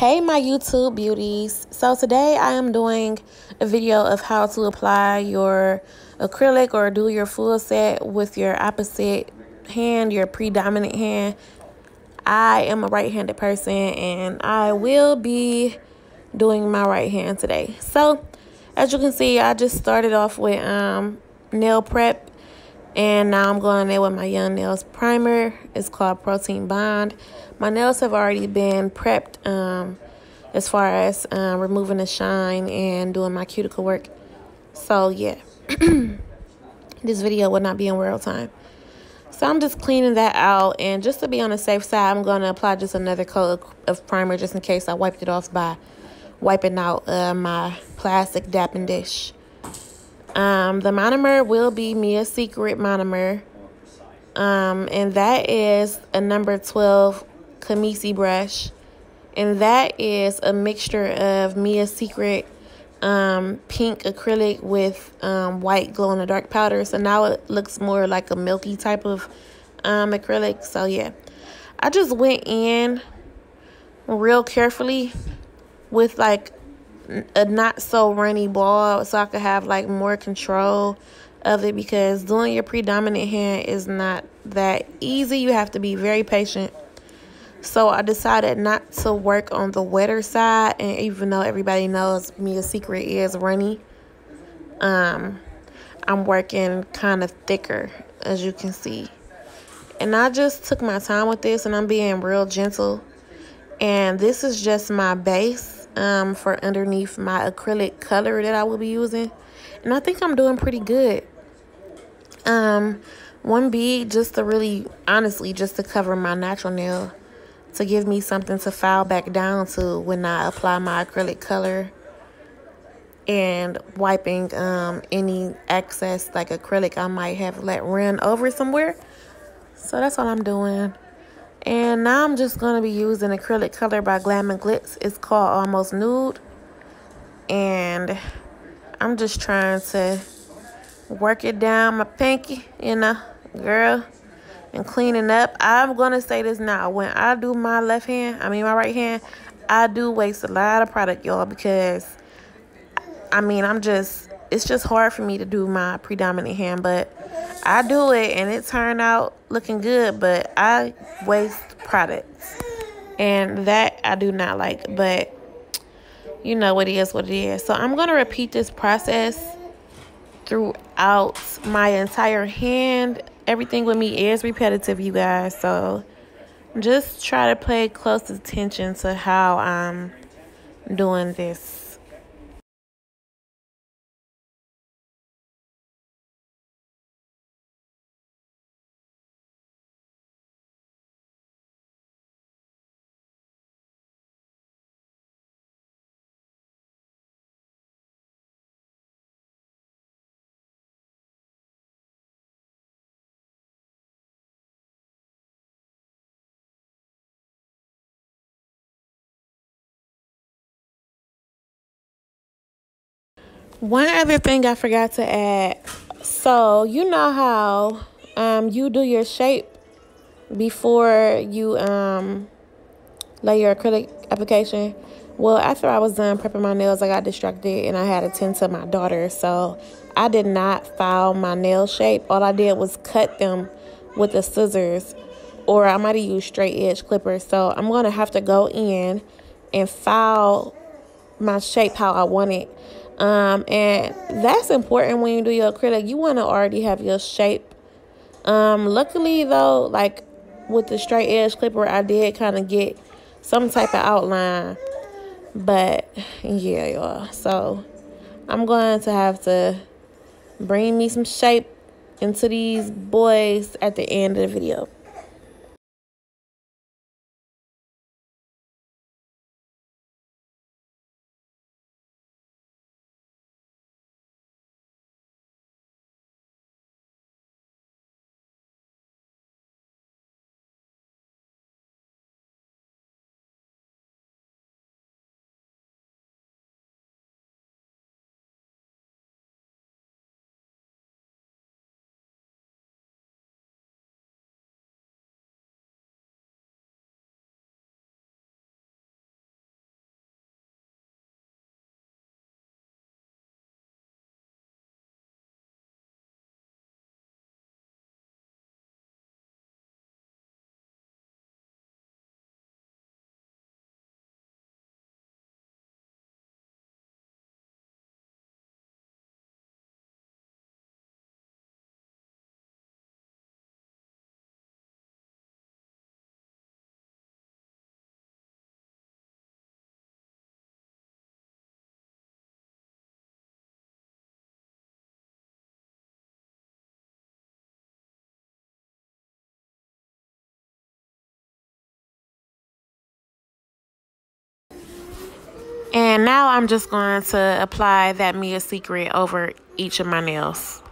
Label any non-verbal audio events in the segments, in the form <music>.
Hey my YouTube beauties. So today I am doing a video of how to apply your acrylic or do your full set with your opposite hand, your predominant hand. I am a right-handed person and I will be doing my right hand today. So as you can see, I just started off with um, nail prep and now I'm going there with my Young Nails primer. It's called Protein Bond. My nails have already been prepped um, as far as uh, removing the shine and doing my cuticle work. So, yeah. <clears throat> this video will not be in real time. So I'm just cleaning that out. And just to be on the safe side, I'm going to apply just another coat of primer just in case I wiped it off by wiping out uh, my plastic dapping dish. Um, the monomer will be Mia Secret monomer. Um, and that is a number 12 Kemeisi brush. And that is a mixture of Mia Secret um, pink acrylic with um, white glow in the dark powder. So now it looks more like a milky type of um, acrylic. So yeah, I just went in real carefully with like a not so runny ball so I could have like more control of it because doing your predominant hand is not that easy. You have to be very patient. So I decided not to work on the wetter side and even though everybody knows Mia Secret is runny, um, I'm working kind of thicker as you can see. And I just took my time with this and I'm being real gentle. And this is just my base um, for underneath my acrylic color that I will be using. And I think I'm doing pretty good. Um, one bead just to really, honestly, just to cover my natural nail. To give me something to file back down to when I apply my acrylic color. And wiping um, any excess like acrylic I might have let run over somewhere. So that's all I'm doing. And now I'm just going to be using acrylic color by Glam and Glitz. It's called Almost Nude. And I'm just trying to work it down my pinky, you know, girl, and cleaning up. I'm going to say this now. When I do my left hand, I mean my right hand, I do waste a lot of product, y'all, because, I mean, I'm just, it's just hard for me to do my predominant hand, but I do it and it turned out looking good, but I waste products. And that I do not like, but you know what it is what it is. So I'm going to repeat this process throughout my entire hand. Everything with me is repetitive, you guys. So just try to pay close attention to how I'm doing this. One other thing I forgot to add. So, you know how um, you do your shape before you um, lay your acrylic application? Well, after I was done prepping my nails, I got distracted and I had to tend to my daughter. So, I did not file my nail shape. All I did was cut them with the scissors or I might have used straight edge clippers. So, I'm going to have to go in and file my shape how I want it. Um, and that's important when you do your acrylic. You want to already have your shape. Um, luckily though, like with the straight edge clipper, I did kind of get some type of outline. But yeah, y'all. So I'm going to have to bring me some shape into these boys at the end of the video. And now I'm just going to apply that Mia Secret over each of my nails.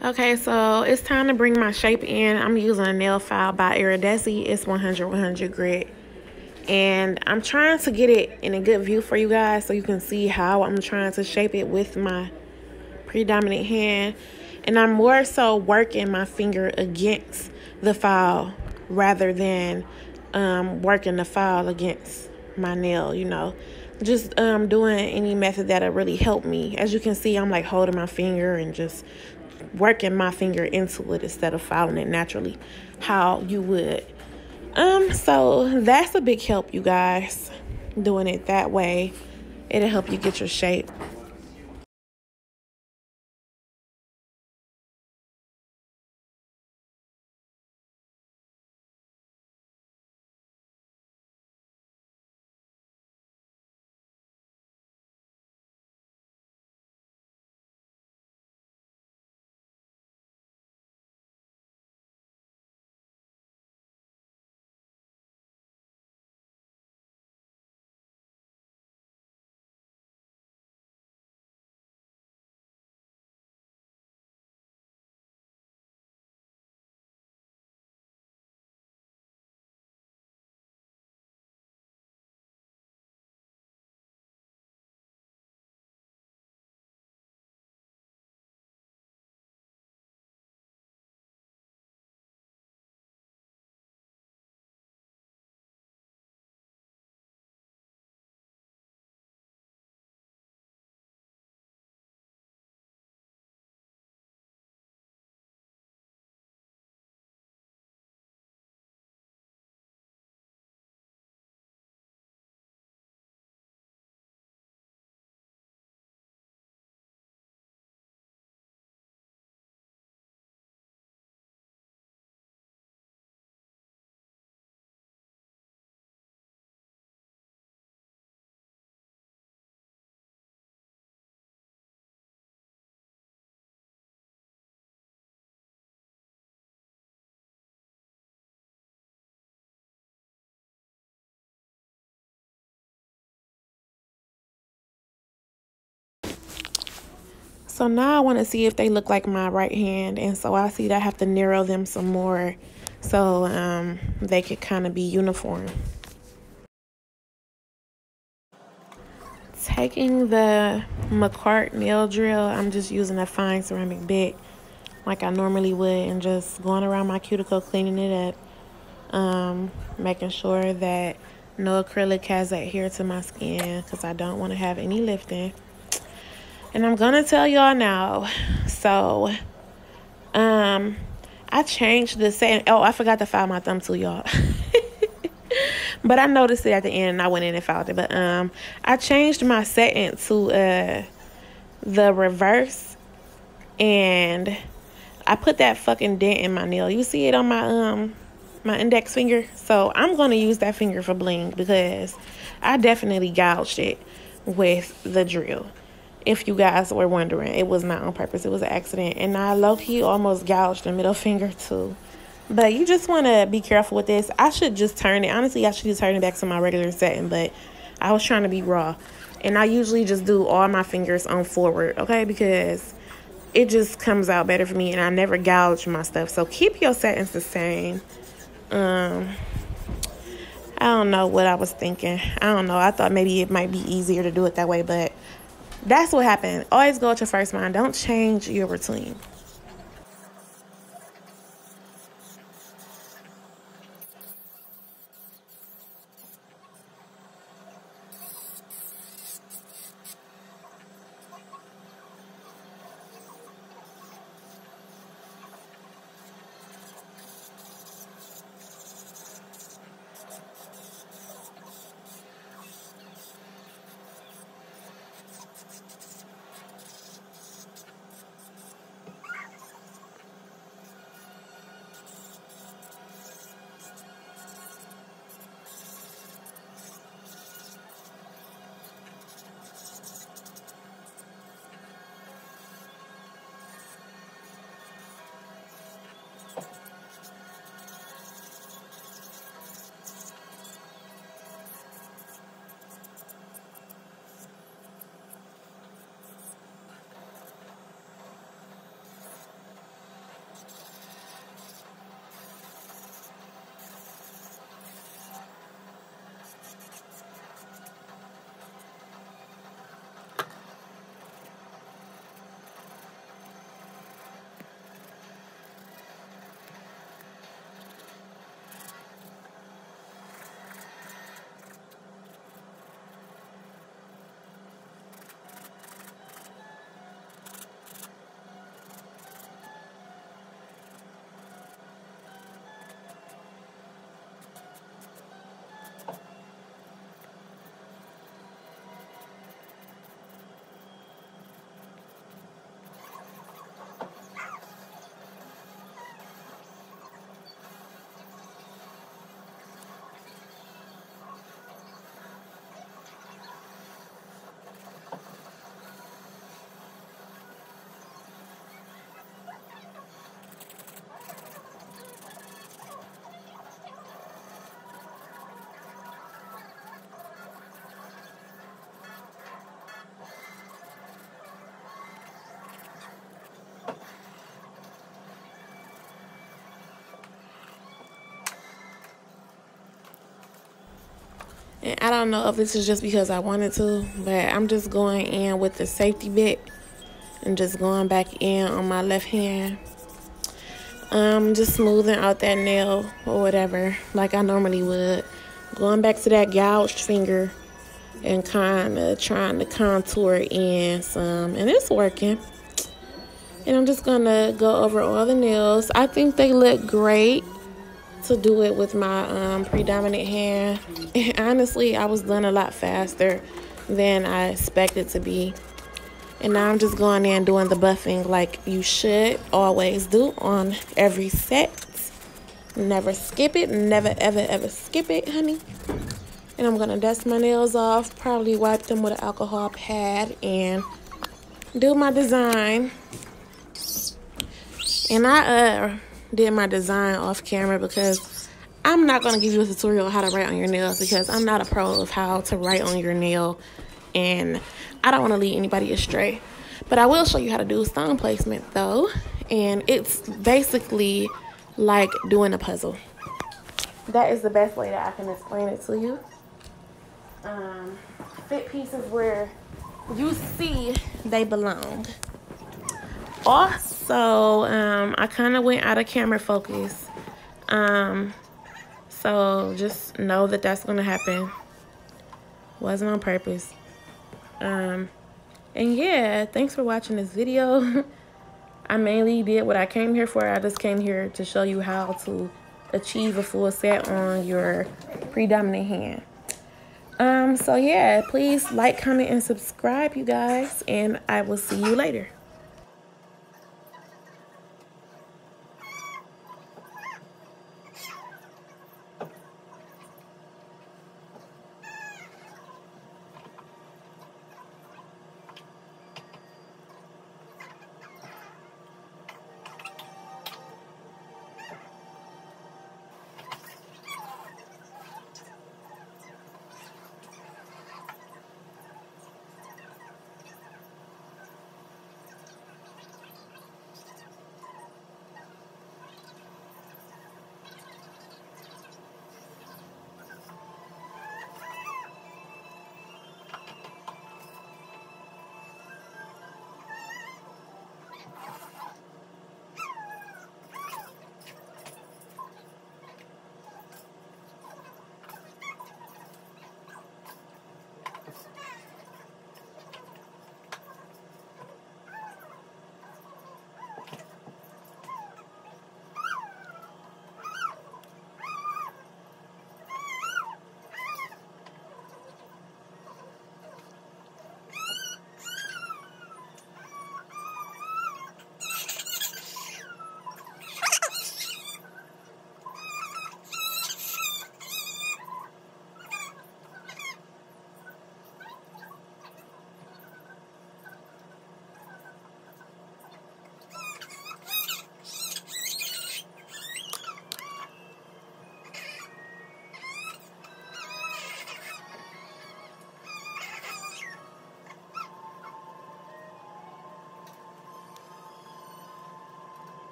Okay, so it's time to bring my shape in. I'm using a nail file by Iridesi. It's 100 100 grit. And I'm trying to get it in a good view for you guys so you can see how I'm trying to shape it with my predominant hand. And I'm more so working my finger against the file rather than um, working the file against my nail, you know. Just um, doing any method that'll really help me. As you can see, I'm like holding my finger and just working my finger into it instead of following it naturally how you would. Um, so that's a big help, you guys. Doing it that way, it'll help you get your shape. So now I want to see if they look like my right hand. And so I see that I have to narrow them some more so um, they could kind of be uniform. Taking the Makartt nail drill, I'm just using a fine ceramic bit like I normally would and just going around my cuticle cleaning it up. Um, making sure that no acrylic has adhered to my skin because I don't want to have any lifting. And I'm gonna tell y'all now. So, um, I changed the setting. Oh, I forgot to file my thumb too, y'all. <laughs> but I noticed it at the end and I went in and filed it. But um, I changed my setting to uh the reverse, and I put that fucking dent in my nail. You see it on my um my index finger. So I'm gonna use that finger for bling because I definitely gouged it with the drill if you guys were wondering, it was not on purpose. It was an accident. And I low-key almost gouged the middle <laughs> finger too. But you just want to be careful with this. I should just turn it. Honestly, I should just turn it back to my regular setting. But I was trying to be raw. And I usually just do all my fingers on forward, okay? Because it just comes out better for me. And I never gouge my stuff. So keep your settings the same. Um... I don't know what I was thinking. I don't know. I thought maybe it might be easier to do it that way, but that's what happened. Always go with your first mind. Don't change your routine. And I don't know if this is just because I wanted to, but I'm just going in with the safety bit and just going back in on my left hand. Um, just smoothing out that nail or whatever, like I normally would. Going back to that gouged finger and kind of trying to contour in some, and it's working. And I'm just gonna go over all the nails. I think they look great to do it with my um, predominant hand. And <laughs> honestly, I was done a lot faster than I expected to be. And now I'm just going in doing the buffing like you should always do on every set. Never skip it. Never, ever, ever skip it, honey. And I'm going to dust my nails off. Probably wipe them with an alcohol pad and do my design. And I uh did my design off camera because I'm not going to give you a tutorial on how to write on your nails because I'm not a pro of how to write on your nail and I don't want to lead anybody astray. But I will show you how to do stone placement though. And it's basically like doing a puzzle. That is the best way that I can explain it to you. Um, fit pieces where you see they belong. Also, um, I kind of went out of camera focus. Um, so just know that that's going to happen. Wasn't on purpose. Um, and yeah, thanks for watching this video. <laughs> I mainly did what I came here for. I just came here to show you how to achieve a full set on your predominant hand. Um, so yeah, please like, comment, and subscribe, you guys, and I will see you later.